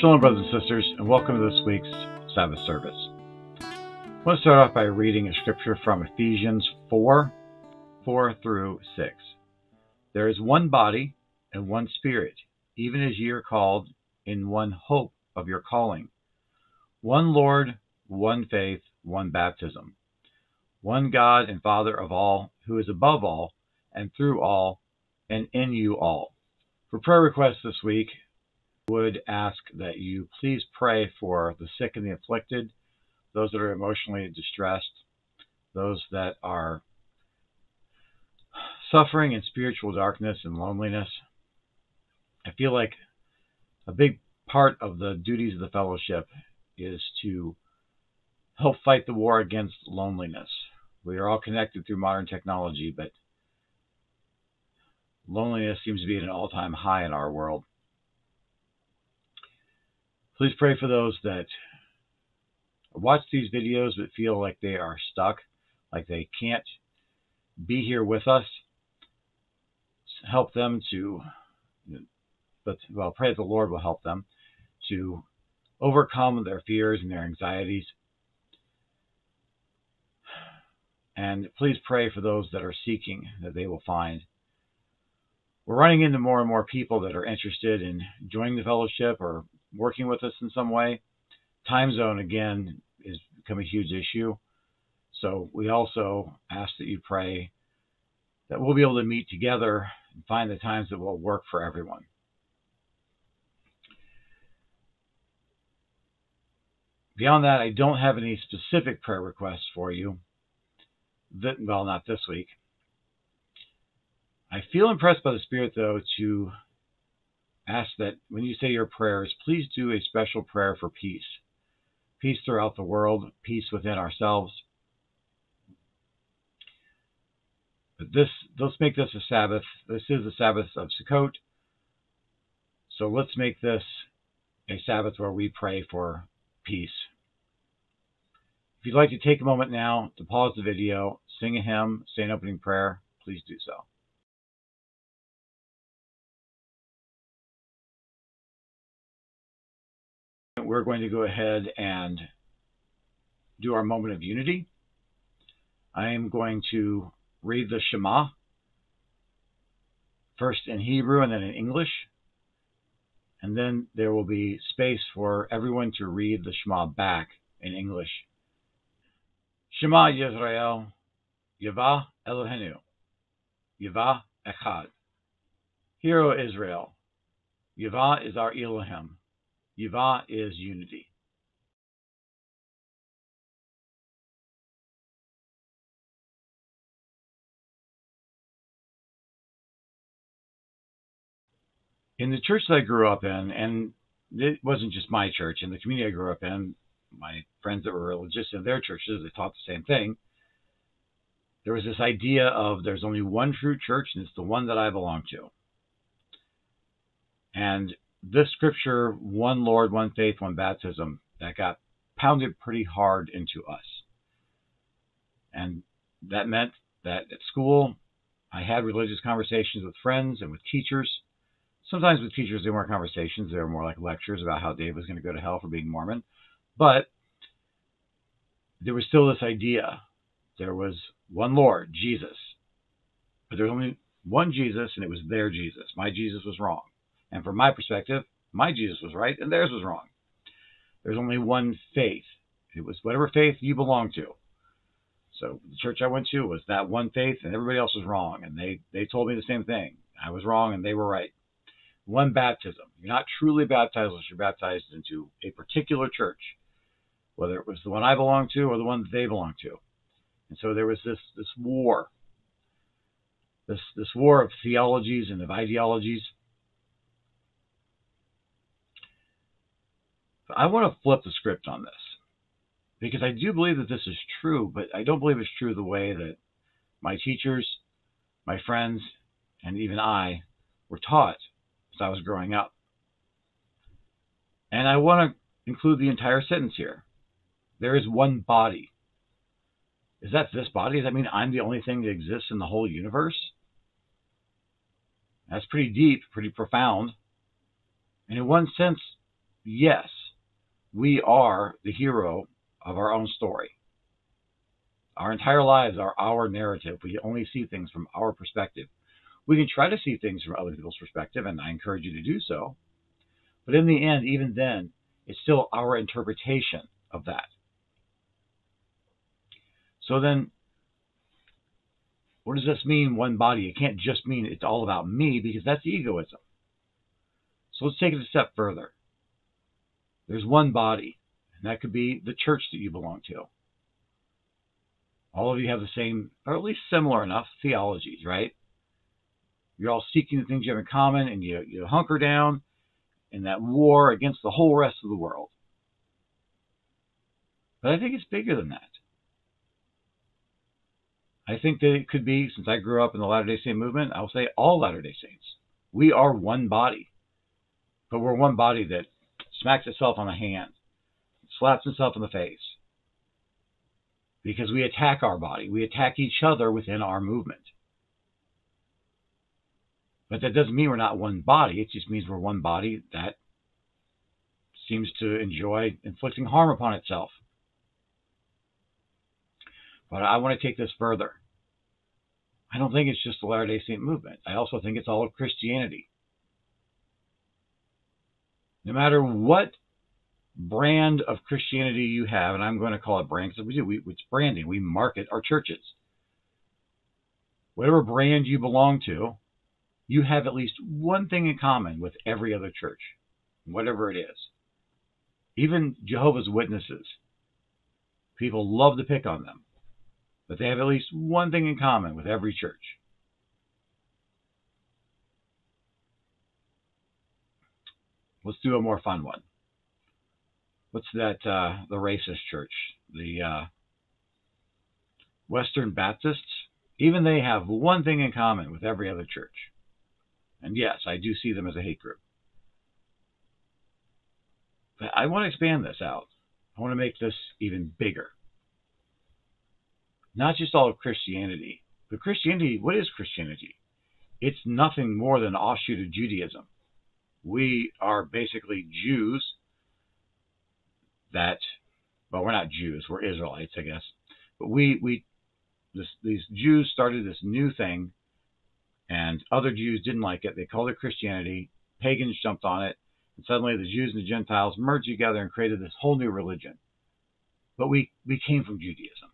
Shalom, brothers and sisters, and welcome to this week's Sabbath service. I want to start off by reading a scripture from Ephesians 4 4 through 6. There is one body and one spirit, even as ye are called in one hope of your calling, one Lord, one faith, one baptism, one God and Father of all, who is above all, and through all, and in you all. For prayer requests this week, would ask that you please pray for the sick and the afflicted, those that are emotionally distressed, those that are suffering in spiritual darkness and loneliness. I feel like a big part of the duties of the fellowship is to help fight the war against loneliness. We are all connected through modern technology, but loneliness seems to be at an all time high in our world. Please pray for those that watch these videos but feel like they are stuck, like they can't be here with us. Help them to, but well, pray the Lord will help them to overcome their fears and their anxieties. And please pray for those that are seeking that they will find. We're running into more and more people that are interested in joining the fellowship or working with us in some way. Time zone, again, is become a huge issue. So we also ask that you pray that we'll be able to meet together and find the times that will work for everyone. Beyond that, I don't have any specific prayer requests for you. That, well, not this week. I feel impressed by the Spirit, though, to ask that when you say your prayers, please do a special prayer for peace. Peace throughout the world, peace within ourselves. But this, let's make this a Sabbath. This is the Sabbath of Sukkot. So let's make this a Sabbath where we pray for peace. If you'd like to take a moment now to pause the video, sing a hymn, say an opening prayer, please do so. We're going to go ahead and do our moment of unity. I am going to read the Shema, first in Hebrew and then in English. And then there will be space for everyone to read the Shema back in English. Shema Yisrael, Yavah Elohenu, Yavah Echad. Hear, O Israel, Yavah is our Elohim. Yivah is unity. In the church that I grew up in, and it wasn't just my church, in the community I grew up in, my friends that were religious in their churches, they taught the same thing. There was this idea of there's only one true church, and it's the one that I belong to. And this scripture, one Lord, one faith, one baptism, that got pounded pretty hard into us. And that meant that at school, I had religious conversations with friends and with teachers. Sometimes with teachers, they weren't conversations, they were more like lectures about how Dave was going to go to hell for being Mormon. But there was still this idea there was one Lord, Jesus. But there's only one Jesus, and it was their Jesus. My Jesus was wrong. And from my perspective, my Jesus was right and theirs was wrong. There's only one faith. It was whatever faith you belong to. So the church I went to was that one faith and everybody else was wrong. And they, they told me the same thing. I was wrong and they were right. One baptism. You're not truly baptized unless you're baptized into a particular church, whether it was the one I belonged to or the one that they belonged to. And so there was this, this war, this, this war of theologies and of ideologies I want to flip the script on this because I do believe that this is true, but I don't believe it's true the way that my teachers, my friends, and even I were taught as I was growing up. And I want to include the entire sentence here. There is one body. Is that this body? Does that mean I'm the only thing that exists in the whole universe? That's pretty deep, pretty profound. And in one sense, yes, we are the hero of our own story. Our entire lives are our narrative. We only see things from our perspective. We can try to see things from other people's perspective, and I encourage you to do so. But in the end, even then, it's still our interpretation of that. So then, what does this mean, one body? It can't just mean it's all about me because that's egoism. So let's take it a step further. There's one body, and that could be the church that you belong to. All of you have the same, or at least similar enough, theologies, right? You're all seeking the things you have in common, and you, you hunker down in that war against the whole rest of the world. But I think it's bigger than that. I think that it could be, since I grew up in the Latter day Saint movement, I'll say all Latter day Saints. We are one body. But we're one body that smacks itself on the hand, slaps itself in the face. Because we attack our body, we attack each other within our movement. But that doesn't mean we're not one body. It just means we're one body that seems to enjoy inflicting harm upon itself. But I want to take this further. I don't think it's just the Latter day Saint movement. I also think it's all of Christianity. No matter what brand of Christianity you have, and I'm going to call it brand because we do, we, it's branding. We market our churches. Whatever brand you belong to, you have at least one thing in common with every other church, whatever it is. Even Jehovah's Witnesses, people love to pick on them, but they have at least one thing in common with every church. Let's do a more fun one. What's that? Uh, the racist church, the uh, Westboro Baptists. Even they have one thing in common with every other church. And yes, I do see them as a hate group. But I want to expand this out. I want to make this even bigger. Not just all of Christianity, but Christianity, what is Christianity? It's nothing more than an offshoot of Judaism. We are basically Jews that, well, we're not Jews, we're Israelites, I guess. But we, we, this, these Jews started this new thing and other Jews didn't like it. They called it Christianity. Pagans jumped on it, and suddenly the Jews and the Gentiles merged together and created this whole new religion. But we, we came from Judaism.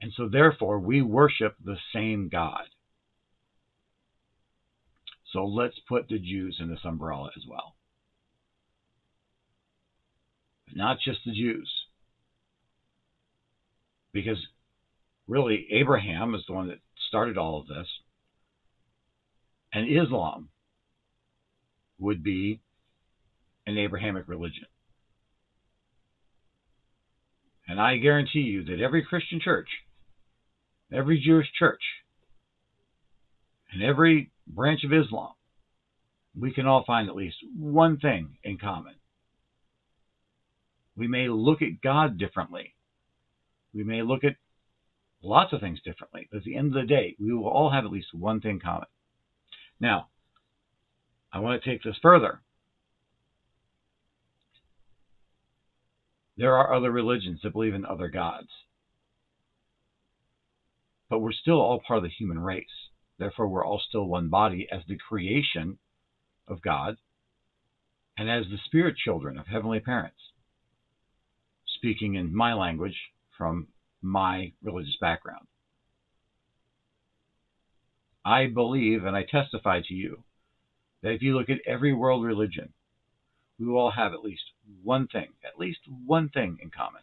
And so therefore we worship the same God. So let's put the Jews in this umbrella as well. Not just the Jews. Because really, Abraham is the one that started all of this. And Islam would be an Abrahamic religion. And I guarantee you that every Christian church, every Jewish church, and every branch of Islam, we can all find at least one thing in common. We may look at God differently. We may look at lots of things differently. But at the end of the day, we will all have at least one thing common. Now, I want to take this further. There are other religions that believe in other gods. But we're still all part of the human race. Therefore, we're all still one body as the creation of God and as the spirit children of heavenly parents. Speaking in my language from my religious background. I believe and I testify to you that if you look at every world religion, we will all have at least one thing, at least one thing in common.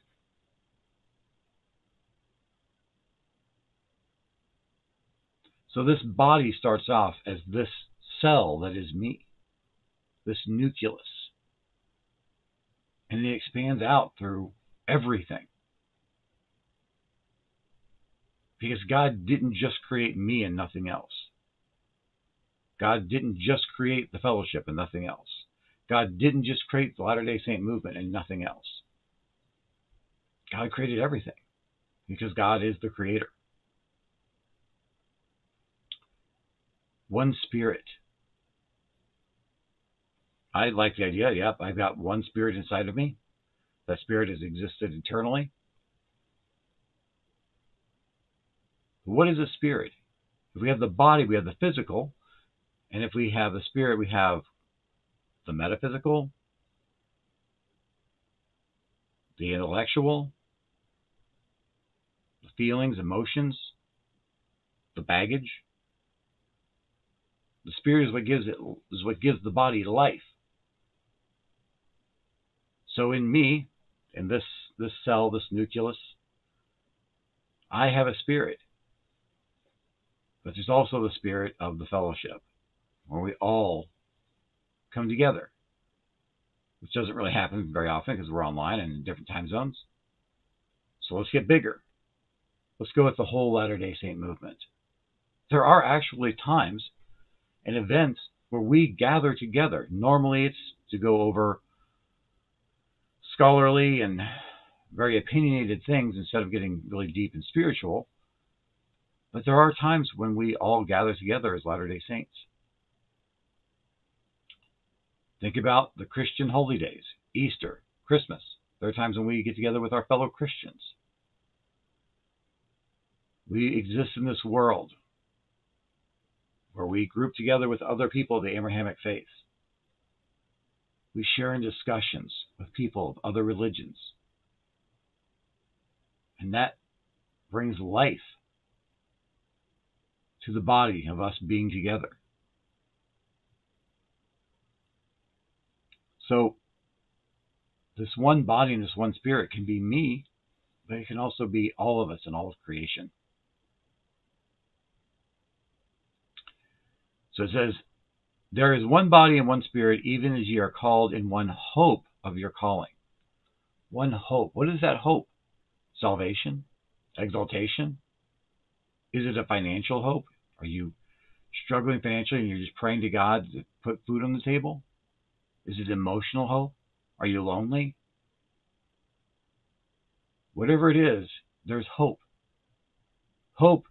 So this body starts off as this cell that is me, this nucleus. And it expands out through everything. Because God didn't just create me and nothing else. God didn't just create the fellowship and nothing else. God didn't just create the Latter day Saint movement and nothing else. God created everything because God is the creator. One spirit. I like the idea. Yep, I've got one spirit inside of me. That spirit has existed eternally. What is a spirit? If we have the body, we have the physical. And if we have the spirit, we have the metaphysical, the intellectual, the feelings, emotions, the baggage. The spirit is what gives it is what gives the body life. So in me, in this this cell, this nucleus, I have a spirit. But there's also the spirit of the fellowship, where we all come together, which doesn't really happen very often because we're online and in different time zones. So let's get bigger. Let's go with the whole Latter day Saint movement. There are actually times and event where we gather together. Normally it's to go over scholarly and very opinionated things instead of getting really deep and spiritual. But there are times when we all gather together as Latter day Saints. Think about the Christian holy days, Easter, Christmas. There are times when we get together with our fellow Christians. We exist in this world where we group together with other people of the Abrahamic faith. We share in discussions with people of other religions. And that brings life to the body of us being together. So, this one body and this one spirit can be me, but it can also be all of us and all of creation. So it says, There is one body and one spirit, even as ye are called in one hope of your calling. One hope. What is that hope? Salvation? Exaltation? Is it a financial hope? Are you struggling financially and you're just praying to God to put food on the table? Is it emotional hope? Are you lonely? Whatever it is, there's hope. Hope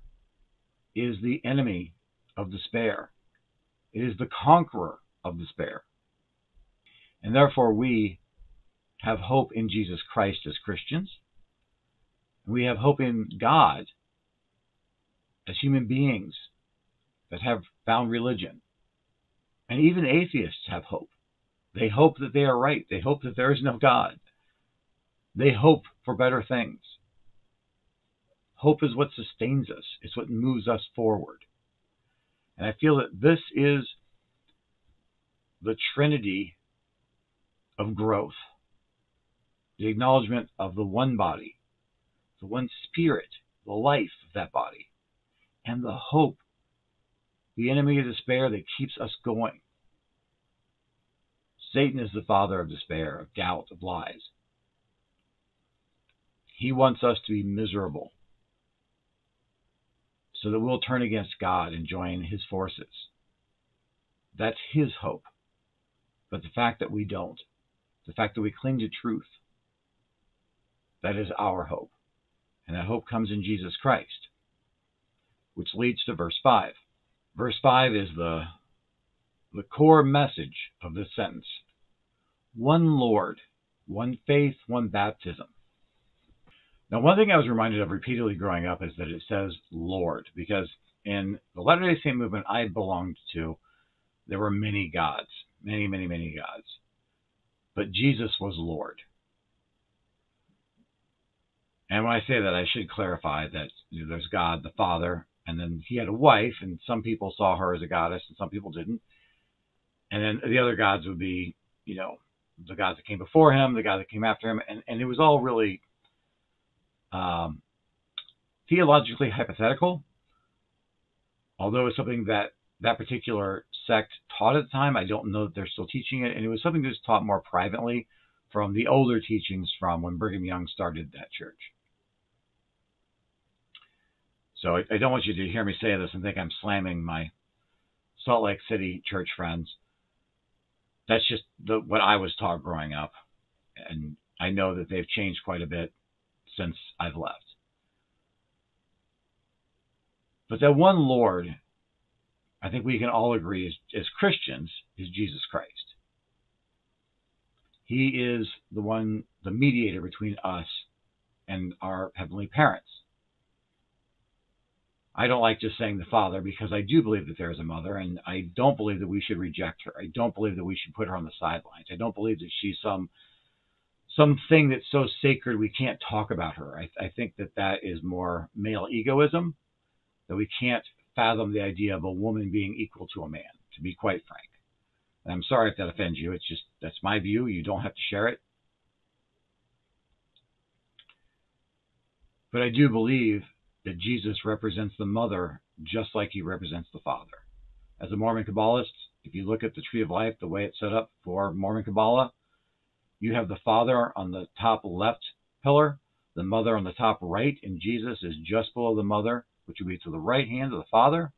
is the enemy of despair. It is the conqueror of despair. And therefore, we have hope in Jesus Christ as Christians. We have hope in God as human beings that have found religion. And even atheists have hope. They hope that they are right. They hope that there is no God. They hope for better things. Hope is what sustains us, it's what moves us forward. And I feel that this is the trinity of growth the acknowledgement of the one body, the one spirit, the life of that body, and the hope the enemy of despair that keeps us going. Satan is the father of despair, of doubt, of lies. He wants us to be miserable so that we'll turn against God and join his forces. That's his hope. But the fact that we don't, the fact that we cling to truth, that is our hope. And that hope comes in Jesus Christ, which leads to verse 5. Verse 5 is the, the core message of this sentence one Lord, one faith, one baptism. Now, one thing I was reminded of repeatedly growing up is that it says Lord, because in the Latter day Saint movement I belonged to, there were many gods, many, many, many gods. But Jesus was Lord. And when I say that, I should clarify that you know, there's God the Father, and then he had a wife, and some people saw her as a goddess, and some people didn't. And then the other gods would be, you know, the gods that came before him, the gods that came after him, and, and it was all really um, theologically hypothetical, although it's something that that particular sect taught at the time. I don't know that they're still teaching it, and it was something that was taught more privately from the older teachings from when Brigham Young started that church. So I, I don't want you to hear me say this and think I'm slamming my Salt Lake City church friends. That's just the, what I was taught growing up. And I know that they've changed quite a bit since I've left. But that one Lord, I think we can all agree as, as Christians, is Jesus Christ. He is the one, the mediator between us and our heavenly parents. I don't like just saying the father because I do believe that there is a mother, and I don't believe that we should reject her. I don't believe that we should put her on the sidelines. I don't believe that she's some something that's so sacred we can't talk about her. I, I think that that is more male egoism, that we can't fathom the idea of a woman being equal to a man, to be quite frank. And I'm sorry if that offends you. It's just that's my view. You don't have to share it. But I do believe that Jesus represents the mother just like he represents the father. As a Mormon Kabbalist, if you look at the tree of life, the way it's set up for Mormon Kabbalah, you have the father on the top left pillar, the mother on the top right, and Jesus is just below the mother, which would be to the right hand of the father.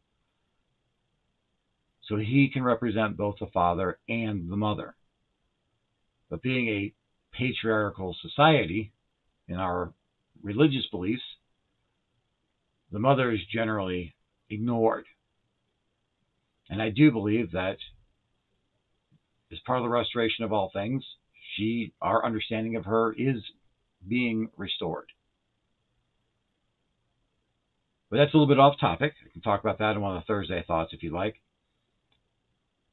So he can represent both the father and the mother. But being a patriarchal society in our religious beliefs, the mother is generally ignored. And I do believe that as part of the restoration of all things, she our understanding of her is being restored. But that's a little bit off topic. I can talk about that in one of the Thursday thoughts if you like.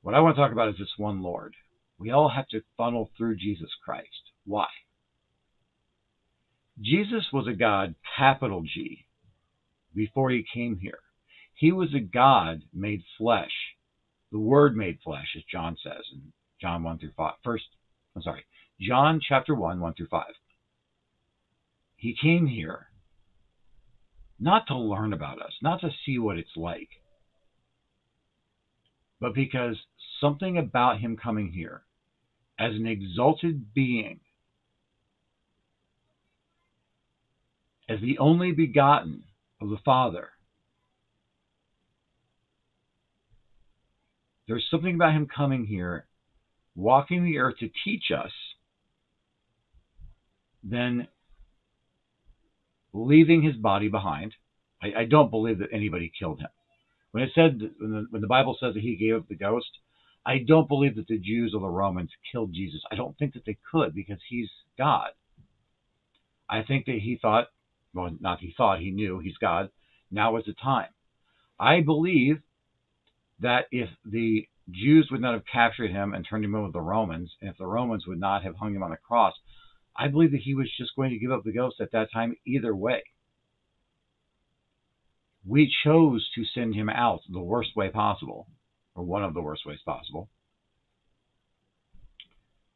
What I want to talk about is this one Lord. We all have to funnel through Jesus Christ. Why? Jesus was a God, capital G, before he came here. He was a God made flesh, the Word made flesh, as John says in John 1 through 5. First, I'm sorry, John chapter 1, 1 through 5. He came here not to learn about us, not to see what it's like, but because something about him coming here as an exalted being, as the only begotten of the Father, there's something about him coming here, walking the earth to teach us, then leaving his body behind. I, I don't believe that anybody killed him. When it said when the, when the Bible says that he gave up the ghost, I don't believe that the Jews or the Romans killed Jesus. I don't think that they could because he's God. I think that he thought, well, not he thought, he knew he's God. Now is the time. I believe that if the Jews would not have captured him and turned him over to the Romans, and if the Romans would not have hung him on the cross, I believe that he was just going to give up the ghost at that time either way. We chose to send him out the worst way possible, or one of the worst ways possible.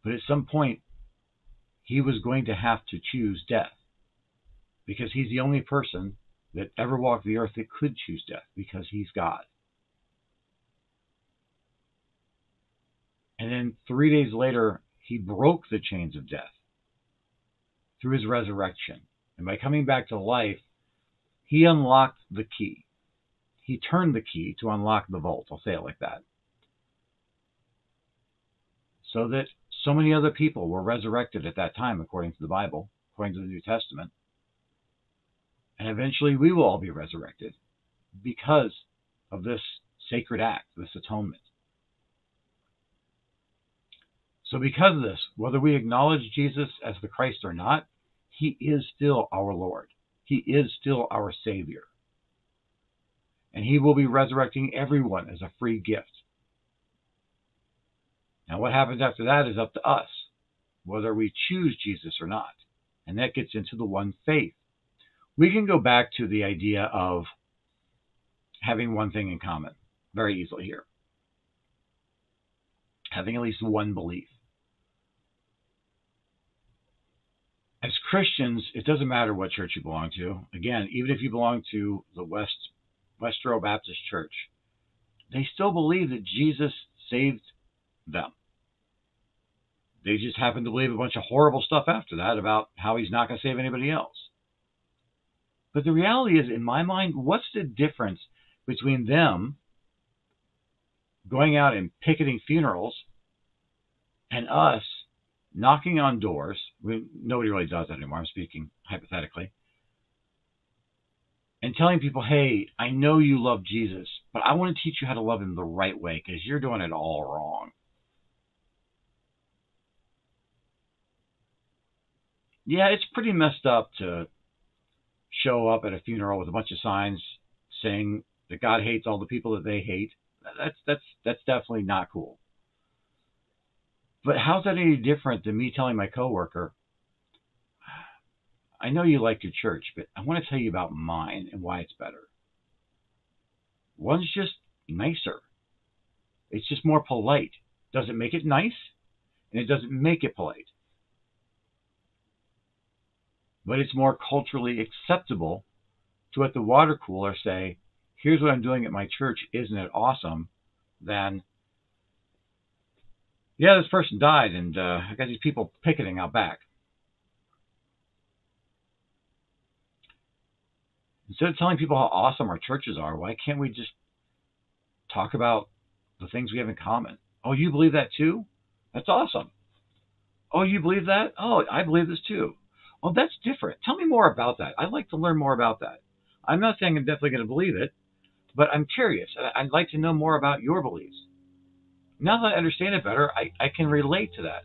But at some point, he was going to have to choose death because he's the only person that ever walked the earth that could choose death because he's God. And then three days later, he broke the chains of death through his resurrection. And by coming back to life, he unlocked the key. He turned the key to unlock the vault. I'll say it like that. So that so many other people were resurrected at that time, according to the Bible, according to the New Testament. And eventually we will all be resurrected because of this sacred act, this atonement. So, because of this, whether we acknowledge Jesus as the Christ or not, he is still our Lord. He is still our Savior. And he will be resurrecting everyone as a free gift. Now, what happens after that is up to us, whether we choose Jesus or not. And that gets into the one faith. We can go back to the idea of having one thing in common very easily here having at least one belief. As Christians, it doesn't matter what church you belong to. Again, even if you belong to the West Westboro Baptist Church, they still believe that Jesus saved them. They just happen to believe a bunch of horrible stuff after that about how he's not going to save anybody else. But the reality is, in my mind, what's the difference between them going out and picketing funerals and us knocking on doors. We, nobody really does that anymore. I'm speaking hypothetically. And telling people, hey, I know you love Jesus, but I want to teach you how to love him the right way because you're doing it all wrong. yeah, it's pretty messed up to show up at a funeral with a bunch of signs saying that God hates all the people that they hate. That's that's that's definitely not cool. But how's that any different than me telling my coworker, I know you like your church, but I want to tell you about mine and why it's better. One's just nicer. It's just more polite. Does it make it nice? And it doesn't make it polite. But it's more culturally acceptable to at the water cooler say, here's what I'm doing at my church, isn't it awesome? Than, yeah, this person died and uh, I got these people picketing out back. Instead of telling people how awesome our churches are, why can't we just talk about the things we have in common? Oh, you believe that too? That's awesome. Oh, you believe that? Oh, I believe this too. Oh, that's different. Tell me more about that. I'd like to learn more about that. I'm not saying I'm definitely going to believe it, but I'm curious. I'd like to know more about your beliefs. Now that I understand it better, I, I can relate to that.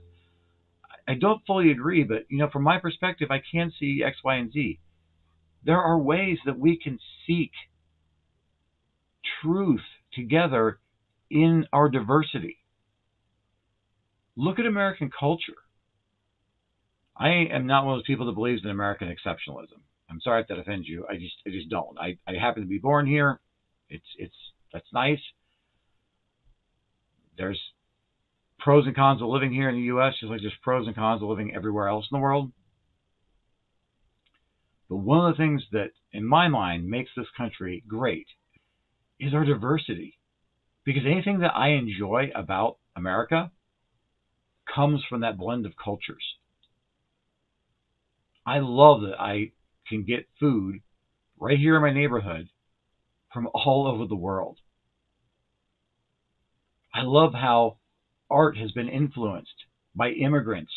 I don't fully agree, but you know, from my perspective, I can see X, Y, and Z. There are ways that we can seek truth together in our diversity. Look at American culture. I am not one of those people that believes in American exceptionalism. I'm sorry if that offends you. I just I just don't. I, I happen to be born here. It's it's that's nice. There's pros and cons of living here in the US, just like there's pros and cons of living everywhere else in the world. But one of the things that, in my mind, makes this country great is our diversity. Because anything that I enjoy about America comes from that blend of cultures. I love that I can get food right here in my neighborhood from all over the world. I love how art has been influenced by immigrants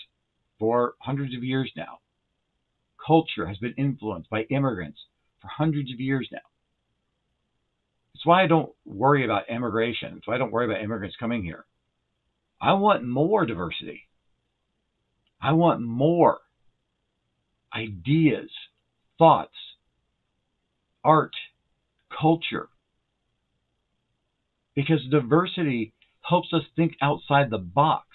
for hundreds of years now. Culture has been influenced by immigrants for hundreds of years now. That's why I don't worry about immigration. That's why I don't worry about immigrants coming here. I want more diversity. I want more ideas, thoughts, art, culture. Because diversity helps us think outside the box.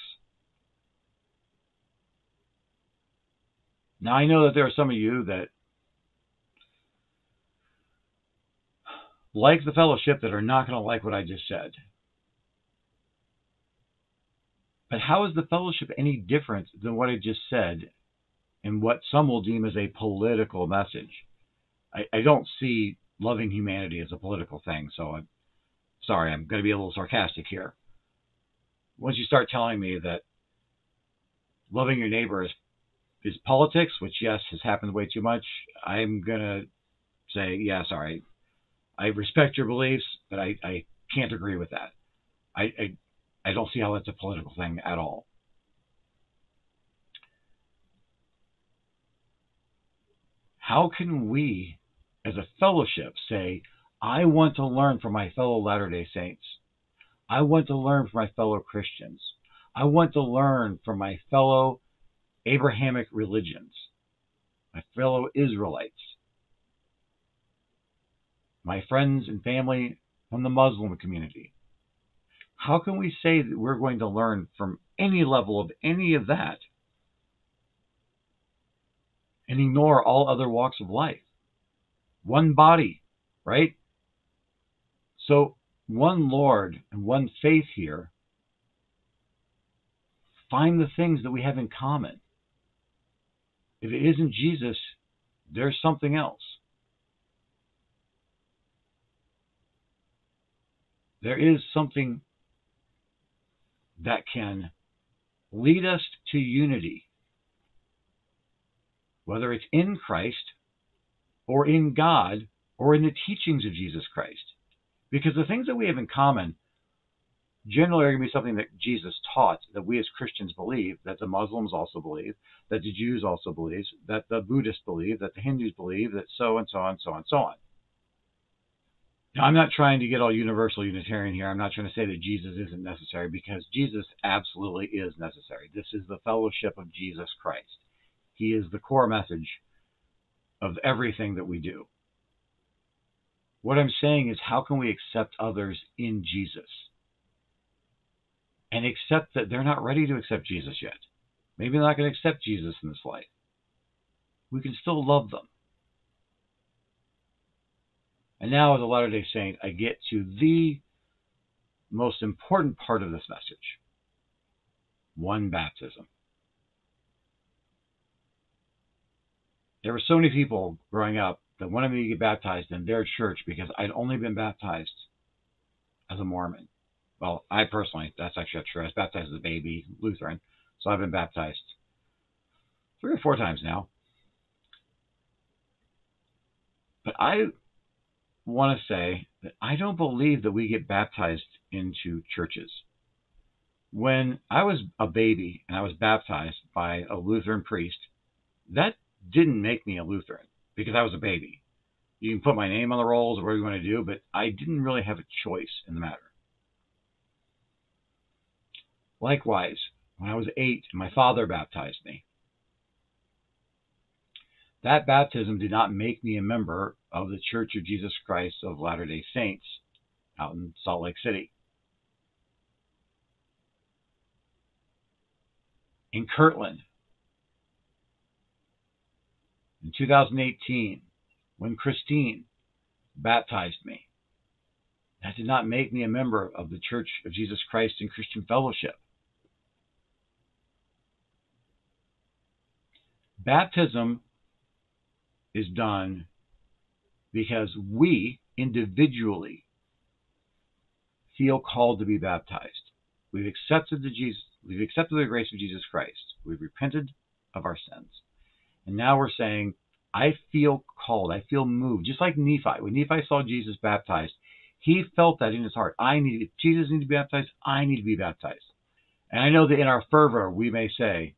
Now, I know that there are some of you that like the fellowship that are not going to like what I just said. But how is the fellowship any different than what I just said and what some will deem as a political message? I, I don't see loving humanity as a political thing, so I'm sorry, I'm going to be a little sarcastic here. Once you start telling me that loving your neighbor is is politics, which yes has happened way too much, I'm gonna say yeah, sorry. I respect your beliefs, but I, I can't agree with that. I, I I don't see how that's a political thing at all. How can we, as a fellowship, say, I want to learn from my fellow Latter day Saints? I want to learn from my fellow Christians. I want to learn from my fellow Abrahamic religions, my fellow Israelites, my friends and family from the Muslim community. How can we say that we're going to learn from any level of any of that and ignore all other walks of life? One body, right? So, one Lord and one faith here. Find the things that we have in common. If it isn't Jesus, there's something else. There is something that can lead us to unity, whether it's in Christ or in God or in the teachings of Jesus Christ. Because the things that we have in common generally are going to be something that Jesus taught, that we as Christians believe, that the Muslims also believe, that the Jews also believe, that the Buddhists believe, that the Hindus believe, that so and so on, so and so on. Now, I'm not trying to get all universal Unitarian here. I'm not trying to say that Jesus isn't necessary because Jesus absolutely is necessary. This is the fellowship of Jesus Christ. He is the core message of everything that we do. What I'm saying is, how can we accept others in Jesus? And accept that they're not ready to accept Jesus yet. Maybe they're not going to accept Jesus in this life. We can still love them. And now, as a Latter day Saint, I get to the most important part of this message one baptism. There were so many people growing up that wanted me to get baptized in their church because I'd only been baptized as a Mormon. Well, I personally, that's actually true. I was baptized as a baby, Lutheran, so I've been baptized three or four times now. But I want to say that I don't believe that we get baptized into churches. When I was a baby and I was baptized by a Lutheran priest, that didn't make me a Lutheran because I was a baby. You can put my name on the rolls or whatever you want to do, but I didn't really have a choice in the matter. Likewise, when I was eight, my father baptized me. That baptism did not make me a member of the Church of Jesus Christ of Latter day Saints out in Salt Lake City. In Kirtland, in 2018, when Christine baptized me, that did not make me a member of the Church of Jesus Christ in Christian Fellowship. Baptism is done because we individually feel called to be baptized. We've accepted the Jesus, we've accepted the grace of Jesus Christ. We've repented of our sins. And now we're saying, I feel called, I feel moved. Just like Nephi. When Nephi saw Jesus baptized, he felt that in his heart. I need Jesus needs to be baptized, I need to be baptized. And I know that in our fervor we may say,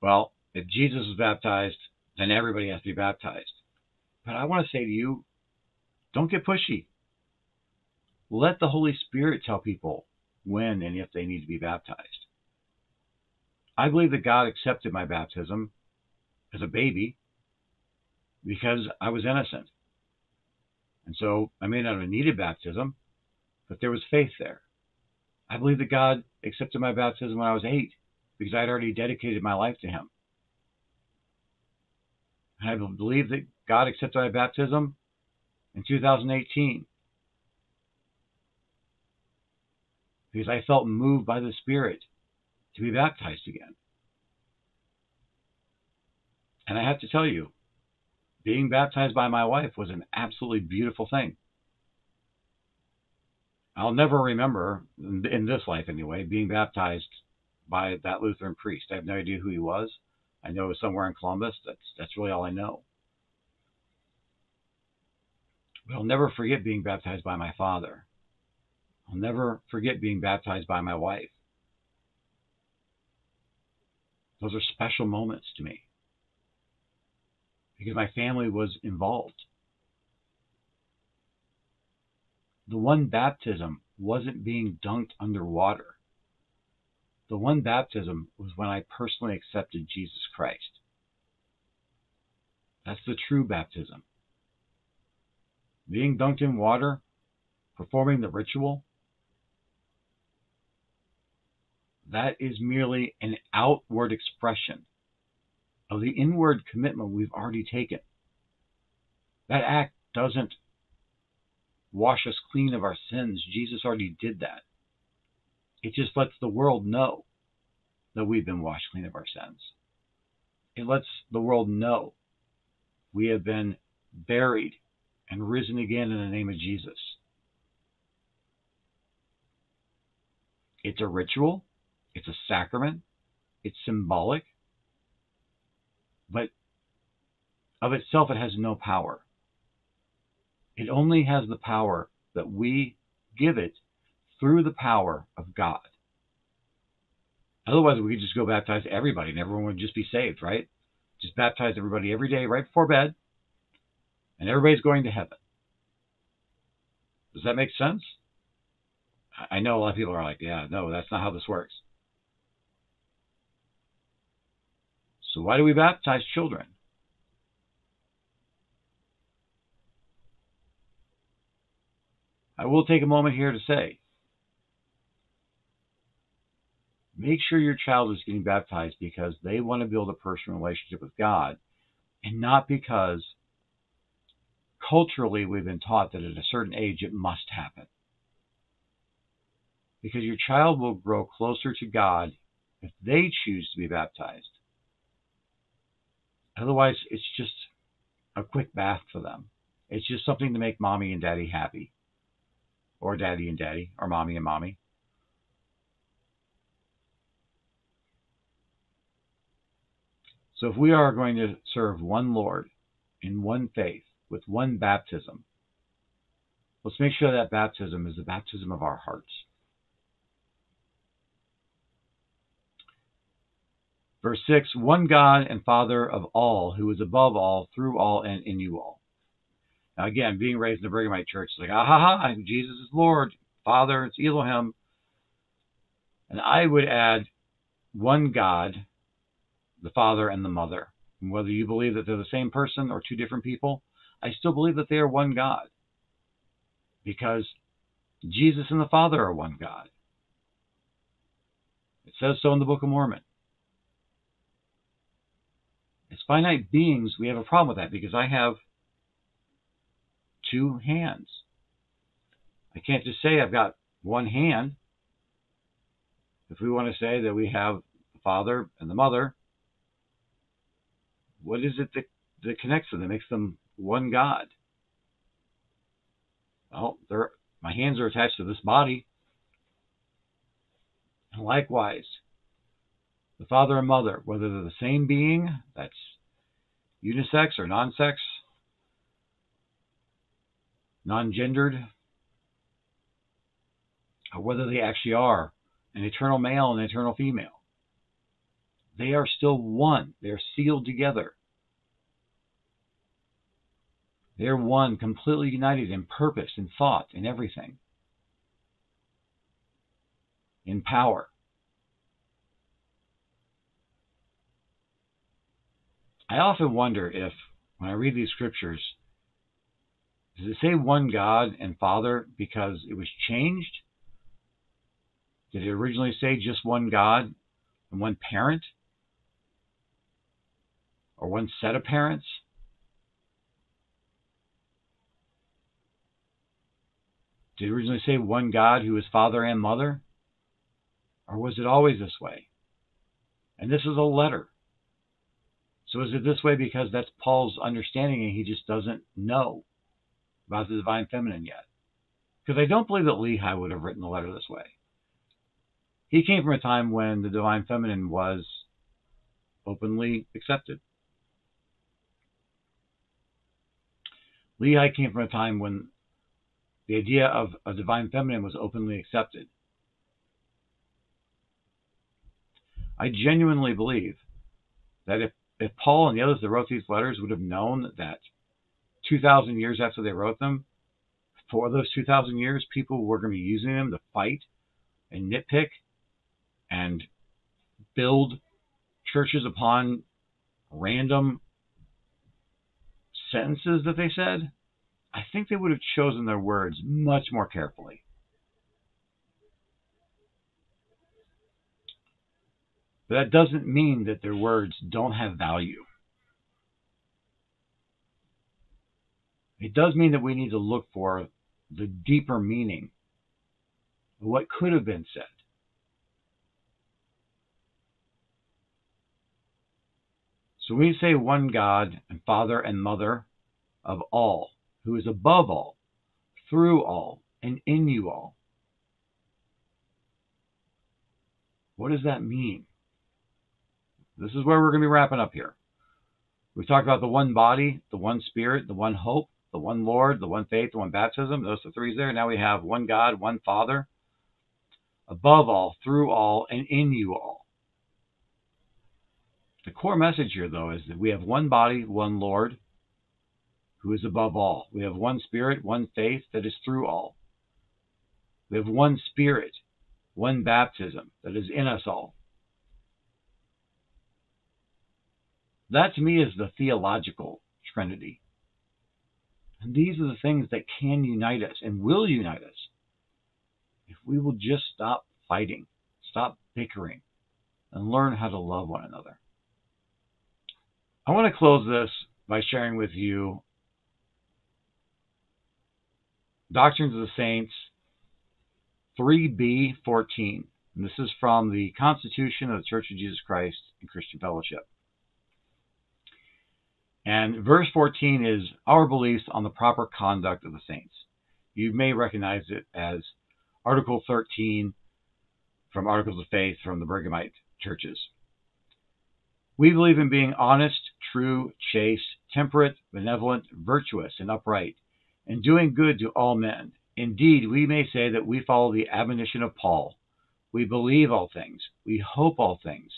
well, if Jesus was baptized, then everybody has to be baptized. But I want to say to you, don't get pushy. Let the Holy Spirit tell people when and if they need to be baptized. I believe that God accepted my baptism as a baby because I was innocent. And so I may not have needed baptism, but there was faith there. I believe that God accepted my baptism when I was eight because I had already dedicated my life to Him. And I believe that God accepted my baptism in 2018 because I felt moved by the Spirit to be baptized again. And I have to tell you, being baptized by my wife was an absolutely beautiful thing. I'll never remember, in this life anyway, being baptized by that Lutheran priest. I have no idea who he was. I know it was somewhere in Columbus. That's that's really all I know. But I'll never forget being baptized by my father. I'll never forget being baptized by my wife. Those are special moments to me because my family was involved. The one baptism wasn't being dunked underwater. The one baptism was when I personally accepted Jesus Christ. That's the true baptism. Being dunked in water, performing the ritual, that is merely an outward expression of the inward commitment we've already taken. That act doesn't wash us clean of our sins. Jesus already did that. It just lets the world know that we've been washed clean of our sins. It lets the world know we have been buried and risen again in the name of Jesus. It's a ritual, it's a sacrament, it's symbolic, but of itself it has no power. It only has the power that we give it through the power of God. Otherwise, we could just go baptize everybody and everyone would just be saved, right? Just baptize everybody every day right before bed, and everybody's going to heaven. Does that make sense? I know a lot of people are like, yeah, no, that's not how this works. So, why do we baptize children? I will take a moment here to say make sure your child is getting baptized because they want to build a personal relationship with God and not because culturally we've been taught that at a certain age it must happen. Because your child will grow closer to God if they choose to be baptized. Otherwise, it's just a quick bath for them. It's just something to make mommy and daddy happy, or daddy and daddy, or mommy and mommy. So if we are going to serve one Lord in one faith with one baptism, let's make sure that baptism is the baptism of our hearts. Verse 6 One God and Father of all, who is above all, through all, and in you all. Now, again, being raised in the Brighamite church, it's like, ah ha ha, Jesus is Lord, Father, it's Elohim. And I would add one God the father and the mother. And whether you believe that they're the same person or two different people, I still believe that they are one God. Because Jesus and the Father are one God. It says so in the Book of Mormon. Finite beings, we have a problem with that because I have two hands. I can't just say I've got one hand. If we want to say that we have the Father and the Mother, what is it that, that connects them, that makes them one God? Well, my hands are attached to this body. And likewise, the father and mother, whether they're the same being, that's unisex or non sex, non gendered, or uh, whether they actually are an eternal male and an eternal female. They are still one. They are sealed together. They're one, completely united in purpose, in thought, in everything, in power. I often wonder if, when I read these scriptures, does it say one God and Father because it was changed? Did it originally say just one God and one parent? or one set of parents? Did it originally say one God who is father and mother? Or was it always this way? And this is a letter. So is it this way because that's Paul's understanding and he just doesn't know about the divine feminine yet? Because I don't believe that Lehi would have written the letter this way. He came from a time when the divine feminine was openly accepted. Lehi came from a time when the idea of a divine feminine was openly accepted. I genuinely believe that if, if Paul and the others that wrote these letters would have known that 2,000 years after they wrote them, for those 2,000 years, people were going to be using them to fight and nitpick and build churches upon random sentences that they said, I think they would have chosen their words much more carefully. But that doesn't mean that their words don't have value. It does mean that we need to look for the deeper meaning of what could have been said. So we say one God and Father and Mother of all, who is above all, through all, and in you all. What does that mean? This is where we're going to be wrapping up here. We've talked about the one body, the one spirit, the one hope, the one Lord, the one faith, the one baptism. Those are the threes there. Now we have one God, one Father, above all, through all, and in you all. The core message here, though, is that we have one body, one Lord, who is above all. We have one Spirit, one faith that is through all. We have one Spirit, one baptism that is in us all. That to me is the theological Trinity. And these are the things that can unite us and will unite us if we will just stop fighting, stop bickering, and learn how to love one another. I want to close this by sharing with you Doctrines of the Saints 3B14. And this is from the Constitution of the Church of Jesus Christ and Christian Fellowship. And verse 14 is our beliefs on the proper conduct of the saints. You may recognize it as Article 13 from Articles of Faith from the Brighamite churches. We believe in being honest, true, chaste, temperate, benevolent, virtuous, and upright, and doing good to all men. Indeed, we may say that we follow the admonition of Paul. We believe all things, we hope all things,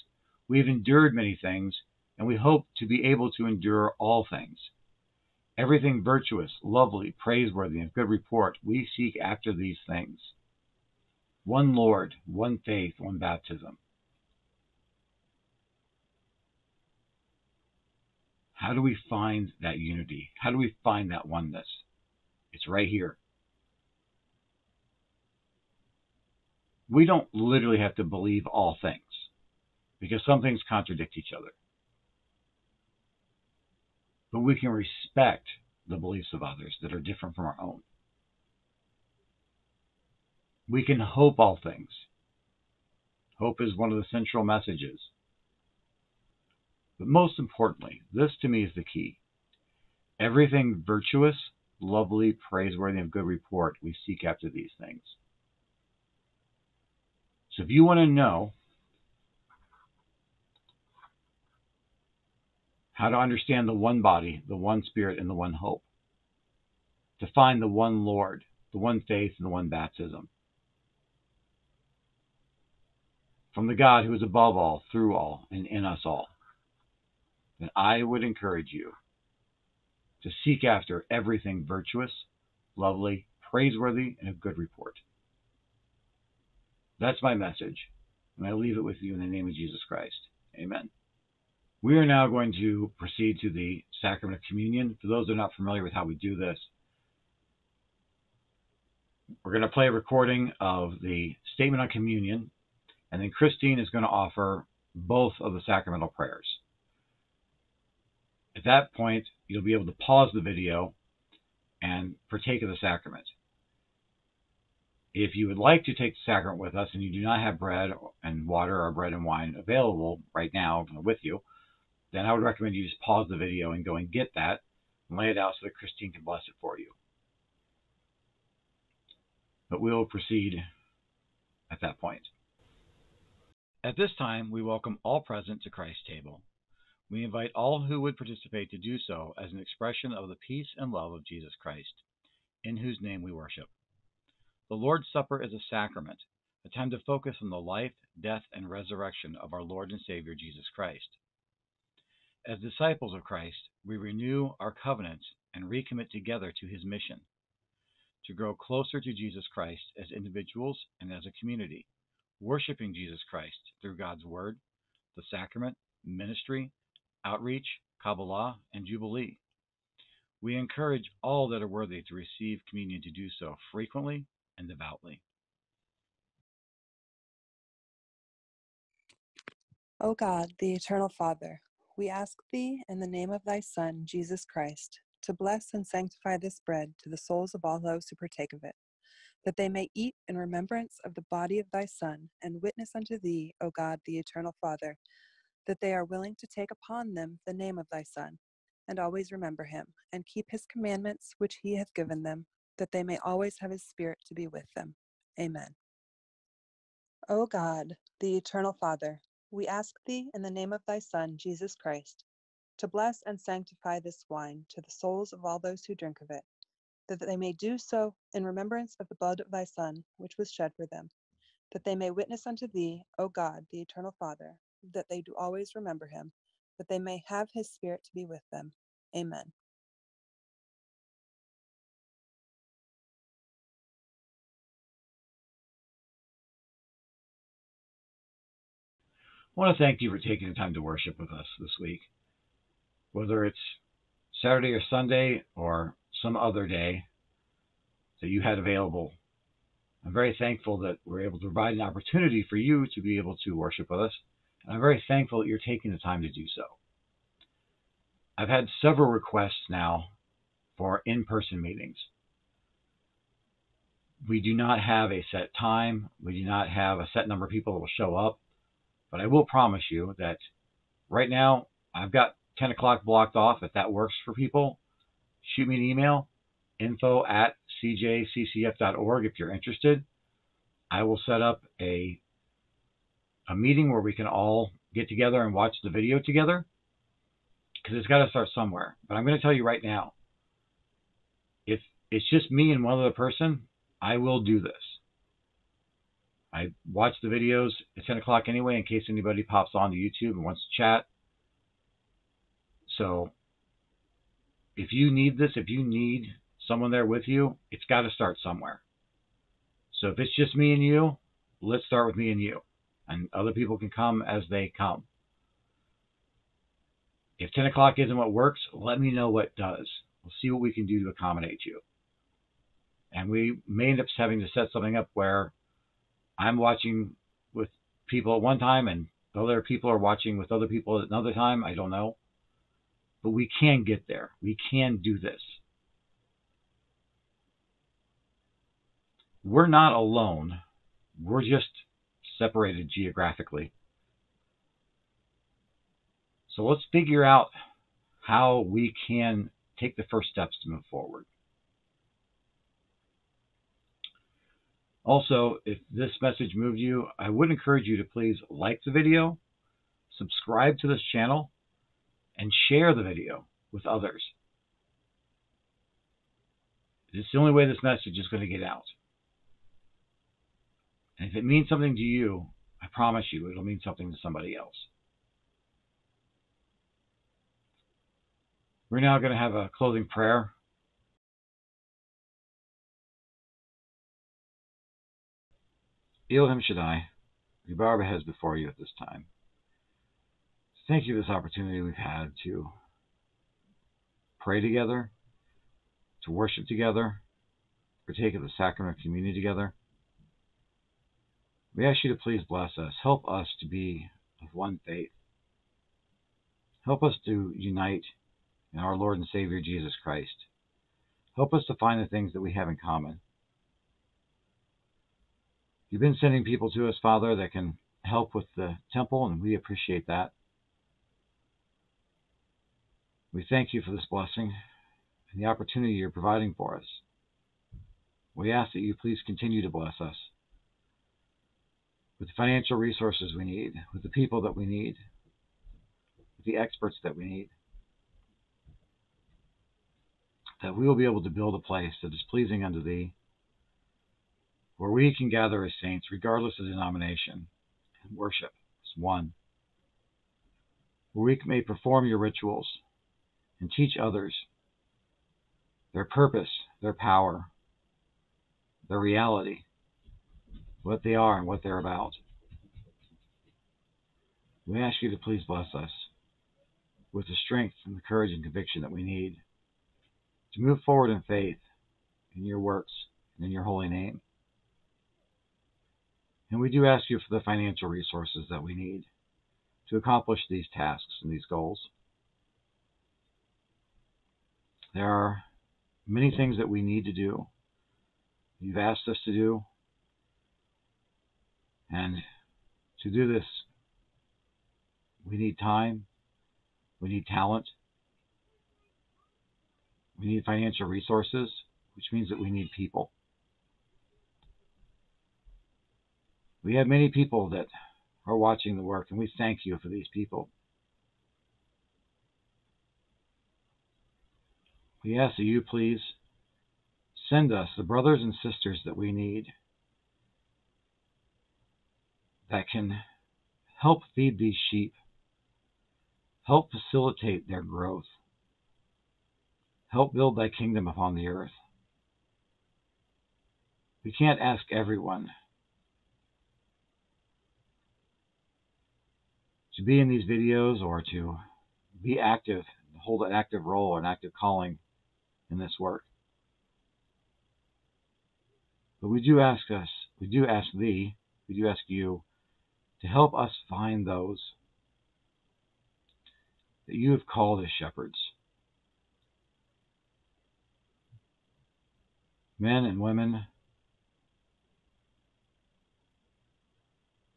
we have endured many things, and we hope to be able to endure all things. Everything virtuous, lovely, praiseworthy, and good report, we seek after these things. One Lord, one faith, one baptism. How do we find that unity? How do we find that oneness? It's right here. We don't literally have to believe all things because some things contradict each other. But we can respect the beliefs of others that are different from our own. We can hope all things. Hope is one of the central messages. But most importantly, this to me is the key. Everything virtuous lovely, praiseworthy, and good report, we seek after these things. So if you want to know how to understand the one body, the one spirit, and the one hope, to find the one Lord, the one faith, and the one baptism, from the God who is above all, through all, and in us all, then I would encourage you to seek after everything virtuous, lovely, praiseworthy, and of good report. That's my message, and I leave it with you in the name of Jesus Christ. Amen. We are now going to proceed to the sacrament of communion. For those who are not familiar with how we do this, we're going to play a recording of the statement on communion, and then Christine is going to offer both of the sacramental prayers. At that point, you'll be able to pause the video and partake of the sacrament. If you would like to take the sacrament with us and you do not have bread and water or bread and wine available right now with you, then I would recommend you just pause the video and go and get that and lay it out so that Christine can bless it for you. But we will proceed at that point. At this time, we welcome all present to Christ's table. We invite all who would participate to do so as an expression of the peace and love of Jesus Christ, in whose name we worship. The Lord's Supper is a sacrament, a time to focus on the life, death, and resurrection of our Lord and Savior Jesus Christ. As disciples of Christ, we renew our covenants and recommit together to his mission to grow closer to Jesus Christ as individuals and as a community, worshiping Jesus Christ through God's Word, the sacrament, ministry, outreach, Kabbalah, and Jubilee. We encourage all that are worthy to receive communion to do so frequently and devoutly. O God, the eternal Father, we ask thee in the name of thy Son, Jesus Christ, to bless and sanctify this bread to the souls of all those who partake of it, that they may eat in remembrance of the body of thy Son, and witness unto thee, O God, the eternal Father, that they are willing to take upon them the name of thy Son, and always remember him, and keep his commandments which he hath given them, that they may always have his Spirit to be with them. Amen. O God, the eternal Father, we ask thee in the name of thy Son, Jesus Christ, to bless and sanctify this wine to the souls of all those who drink of it, that they may do so in remembrance of the blood of thy Son, which was shed for them, that they may witness unto thee, O God, the eternal Father, that they do always remember him, that they may have his spirit to be with them. Amen. I want to thank you for taking the time to worship with us this week. whether it's Saturday or Sunday or some other day that you had available. I'm very thankful that we're able to provide an opportunity for you to be able to worship with us. And I'm very thankful that you're taking the time to do so. I've had several requests now for in person meetings. We do not have a set time, we do not have a set number of people that will show up, but I will promise you that right now I've got 10 o'clock blocked off. If that works for people, shoot me an email info at cjccf.org if you're interested. I will set up a a meeting where we can all get together and watch the video together because it's got to start somewhere. But I'm going to tell you right now, if it's just me and one other person, I will do this. I watch the videos at 10 o'clock anyway in case anybody pops on to YouTube and wants to chat. So if you need this, if you need someone there with you, it's got to start somewhere. So if it's just me and you, let's start with me and you. And other people can come as they come. If 10 o'clock isn't what works, let me know what does. We'll see what we can do to accommodate you. And we may end up having to set something up where I'm watching with people at one time and other people are watching with other people at another time. I don't know. But we can get there. We can do this. We're not alone. We're just separated geographically. So let's figure out how we can take the first steps to move forward. Also, if this message moved you, I would encourage you to please like the video, subscribe to this channel, and share the video with others. It's the only way this message is going to get out. And if it means something to you, I promise you it'll mean something to somebody else. We're now going to have a closing prayer. Elohim Shaddai, we bow our before you at this time. Thank you for this opportunity we've had to pray together, to worship together, partake of the sacrament of communion together. We ask you to please bless us. Help us to be of one faith. Help us to unite in our Lord and Savior Jesus Christ. Help us to find the things that we have in common. You've been sending people to us, Father, that can help with the temple, and we appreciate that. We thank you for this blessing and the opportunity you're providing for us. We ask that you please continue to bless us with the financial resources we need, with the people that we need, with the experts that we need, that we will be able to build a place that is pleasing unto thee, where we can gather as saints, regardless of denomination, and worship as one, where we may perform your rituals and teach others their purpose, their power, their reality, what they are and what they're about. We ask you to please bless us with the strength and the courage and conviction that we need to move forward in faith in your works and in your holy name. And we do ask you for the financial resources that we need to accomplish these tasks and these goals. There are many things that we need to do. You've asked us to do. And to do this, we need time, we need talent, we need financial resources, which means that we need people. We have many people that are watching the work, and we thank you for these people. We ask that you please send us the brothers and sisters that we need that can help feed these sheep, help facilitate their growth, help build thy kingdom upon the earth. We can't ask everyone to be in these videos or to be active hold an active role, an active calling in this work. But we do ask us, we do ask thee, we do ask you to help us find those that you have called as shepherds. Men and women,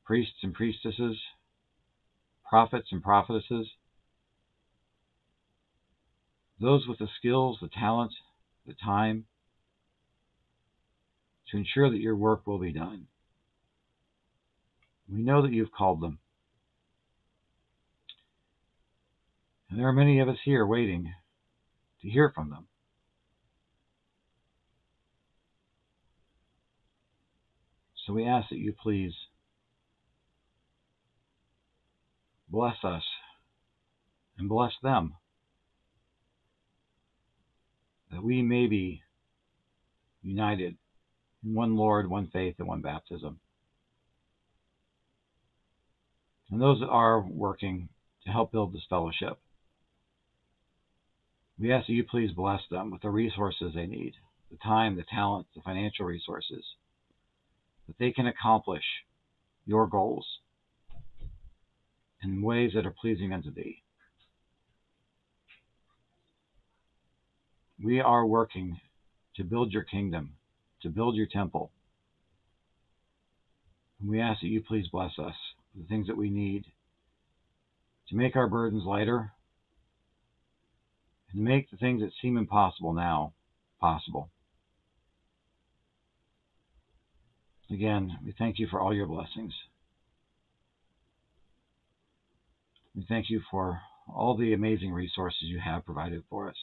priests and priestesses, prophets and prophetesses, those with the skills, the talent, the time to ensure that your work will be done. We know that you've called them. And there are many of us here waiting to hear from them. So we ask that you please bless us and bless them, that we may be united in one Lord, one faith, and one baptism. And those that are working to help build this fellowship, we ask that you please bless them with the resources they need the time, the talent, the financial resources that they can accomplish your goals in ways that are pleasing unto thee. We are working to build your kingdom, to build your temple. And we ask that you please bless us with the things that we need to make our burdens lighter and make the things that seem impossible now possible. Again, we thank you for all your blessings. We thank you for all the amazing resources you have provided for us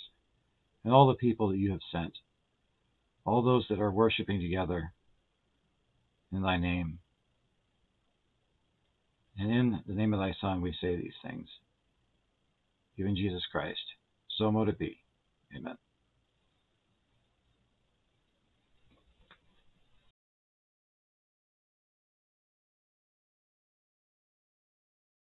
and all the people that you have sent, all those that are worshiping together in thy name. And in the name of thy Son, we say these things. Even Jesus Christ. So mote it be. Amen.